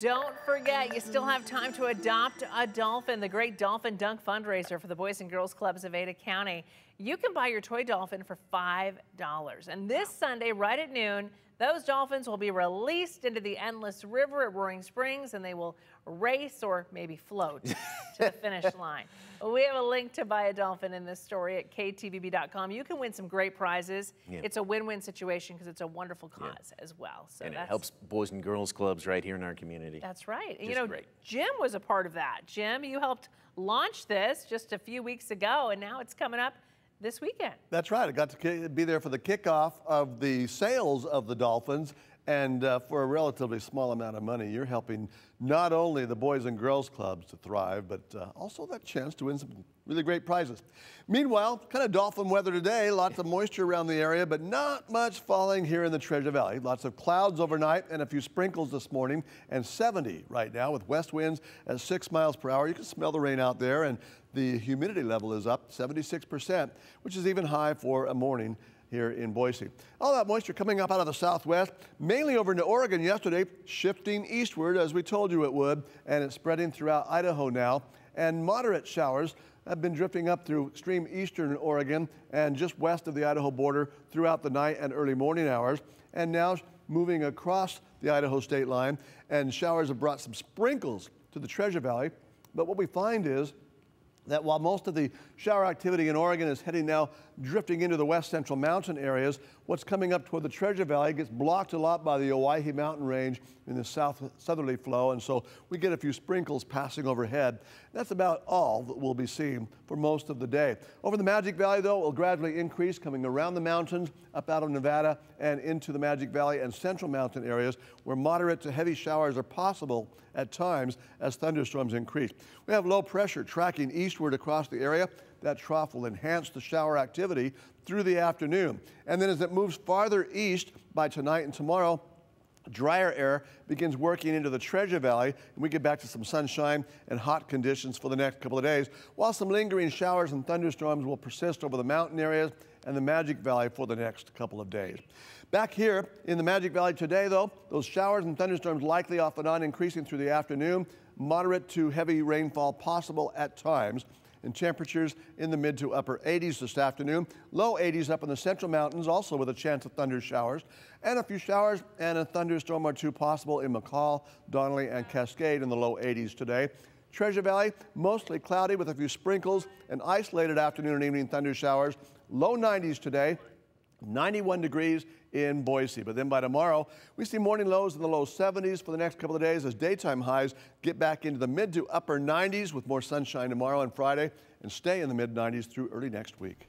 Don't forget, you still have time to adopt a dolphin, the Great Dolphin Dunk fundraiser for the Boys and Girls Clubs of Ada County. You can buy your toy dolphin for $5. And this Sunday, right at noon, those dolphins will be released into the endless river at Roaring Springs and they will race or maybe float to the finish line. We have a link to buy a dolphin in this story at ktvb.com. You can win some great prizes. Yeah. It's a win-win situation because it's a wonderful cause yeah. as well. So and it helps boys and girls clubs right here in our community. That's right. Just you know, great. Jim was a part of that. Jim, you helped launch this just a few weeks ago, and now it's coming up this weekend. That's right. I got to be there for the kickoff of the sales of the Dolphins. And uh, for a relatively small amount of money, you're helping not only the Boys and Girls Clubs to thrive, but uh, also that chance to win some really great prizes. Meanwhile, kind of dolphin weather today, lots of moisture around the area, but not much falling here in the Treasure Valley. Lots of clouds overnight and a few sprinkles this morning, and 70 right now with west winds at 6 miles per hour. You can smell the rain out there, and the humidity level is up 76%, which is even high for a morning here in Boise. All that moisture coming up out of the southwest, mainly over into Oregon yesterday, shifting eastward as we told you it would, and it's spreading throughout Idaho now. And moderate showers have been drifting up through extreme eastern Oregon and just west of the Idaho border throughout the night and early morning hours, and now moving across the Idaho state line. And showers have brought some sprinkles to the Treasure Valley. But what we find is that while most of the shower activity in Oregon is heading now drifting into the west central mountain areas, what's coming up toward the Treasure Valley gets blocked a lot by the Owyhee mountain range in the south southerly flow, and so we get a few sprinkles passing overhead. That's about all that we'll be seeing for most of the day. Over the Magic Valley, though, it will gradually increase coming around the mountains, up out of Nevada, and into the Magic Valley and central mountain areas where moderate to heavy showers are possible at times as thunderstorms increase. We have low pressure tracking eastward across the area. That trough will enhance the shower activity through the afternoon. And then as it moves farther east by tonight and tomorrow, drier air begins working into the Treasure Valley, and we get back to some sunshine and hot conditions for the next couple of days, while some lingering showers and thunderstorms will persist over the mountain areas and the Magic Valley for the next couple of days. Back here in the Magic Valley today, though, those showers and thunderstorms likely off and on increasing through the afternoon, moderate to heavy rainfall possible at times and temperatures in the mid to upper 80s this afternoon. Low 80s up in the central mountains, also with a chance of thunder showers. And a few showers and a thunderstorm or two possible in McCall, Donnelly, and Cascade in the low 80s today. Treasure Valley, mostly cloudy with a few sprinkles and isolated afternoon and evening thunder showers. Low 90s today. 91 degrees in Boise. But then by tomorrow, we see morning lows in the low 70s for the next couple of days as daytime highs get back into the mid to upper 90s with more sunshine tomorrow and Friday and stay in the mid 90s through early next week.